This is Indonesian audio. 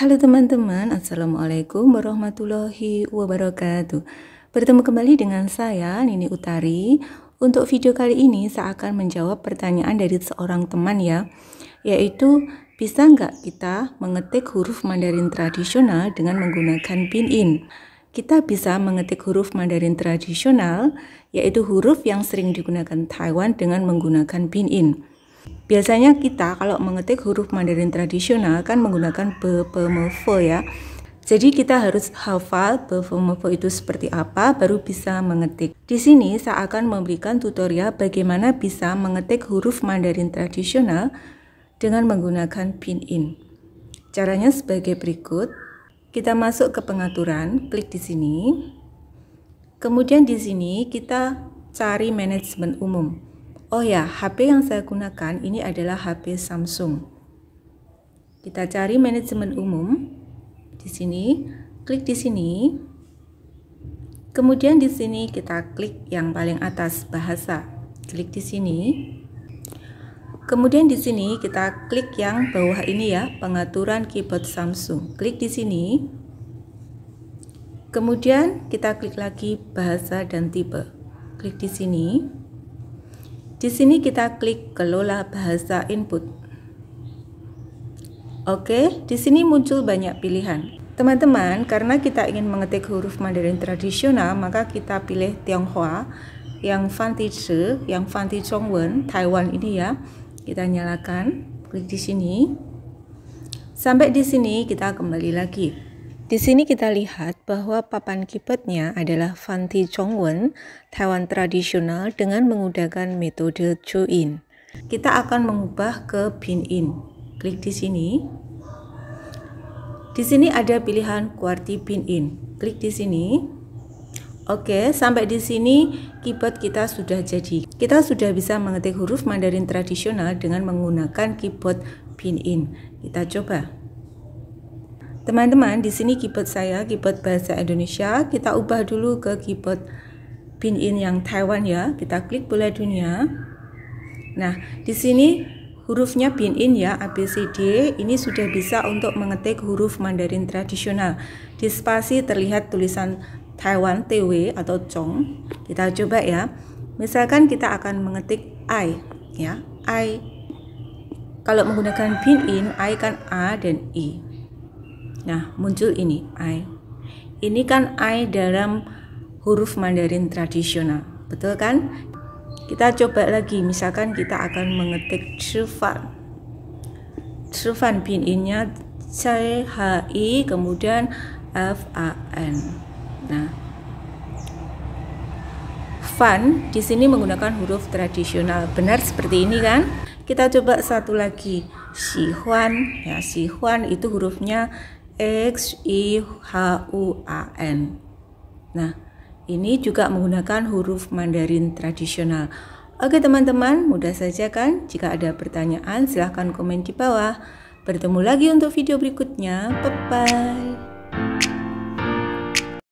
Halo teman-teman, Assalamualaikum warahmatullahi wabarakatuh. Bertemu kembali dengan saya, Nini Utari. Untuk video kali ini saya akan menjawab pertanyaan dari seorang teman ya Yaitu, bisa nggak kita mengetik huruf Mandarin tradisional dengan menggunakan pinyin? Kita bisa mengetik huruf Mandarin tradisional, yaitu huruf yang sering digunakan Taiwan dengan menggunakan pinyin Biasanya kita kalau mengetik huruf Mandarin tradisional kan menggunakan be, pe, me, fe ya. Jadi kita harus hafal be, fe itu seperti apa baru bisa mengetik. Di sini saya akan memberikan tutorial bagaimana bisa mengetik huruf Mandarin tradisional dengan menggunakan pinyin. Caranya sebagai berikut. Kita masuk ke pengaturan, klik di sini. Kemudian di sini kita cari manajemen umum. Oh ya, HP yang saya gunakan ini adalah HP Samsung. Kita cari manajemen umum. Di sini, klik di sini. Kemudian di sini kita klik yang paling atas bahasa. Klik di sini. Kemudian di sini kita klik yang bawah ini ya, pengaturan keyboard Samsung. Klik di sini. Kemudian kita klik lagi bahasa dan tipe. Klik di sini. Di sini kita klik kelola bahasa input. Oke, di sini muncul banyak pilihan. Teman-teman, karena kita ingin mengetik huruf Mandarin tradisional, maka kita pilih Tionghoa yang Fanti Chi, yang Fanti Chongwen, Taiwan ini ya. Kita nyalakan, klik di sini. Sampai di sini kita kembali lagi. Di sini kita lihat bahwa papan keyboardnya adalah Fanti Chongwen, Taiwan tradisional dengan menggunakan metode Chuin. Kita akan mengubah ke Pinyin. Klik di sini. Di sini ada pilihan QWERTY Pinyin. Klik di sini. Oke, sampai di sini keyboard kita sudah jadi. Kita sudah bisa mengetik huruf Mandarin tradisional dengan menggunakan keyboard Pinyin. Kita coba. Teman-teman, di sini keyboard saya, keyboard bahasa Indonesia. Kita ubah dulu ke keyboard pinyin yang Taiwan ya. Kita klik bola dunia. Nah, di sini hurufnya pinyin ya, ABCD. Ini sudah bisa untuk mengetik huruf Mandarin tradisional. Di spasi terlihat tulisan Taiwan TW atau Chong. Kita coba ya. Misalkan kita akan mengetik I ya, I. Kalau menggunakan pinyin, I kan A dan I. Nah, muncul ini I. Ini kan I dalam huruf Mandarin tradisional. Betul kan? Kita coba lagi, misalkan kita akan mengetik Chifan. Chifan pinginnya C H I kemudian F A N. Nah, Fan di sini menggunakan huruf tradisional. Benar seperti ini kan? Kita coba satu lagi. Huan, ya Huan itu hurufnya X I H U A N. Nah, ini juga menggunakan huruf Mandarin tradisional. Oke teman-teman, mudah saja kan? Jika ada pertanyaan silahkan komen di bawah. Bertemu lagi untuk video berikutnya. Bye-bye.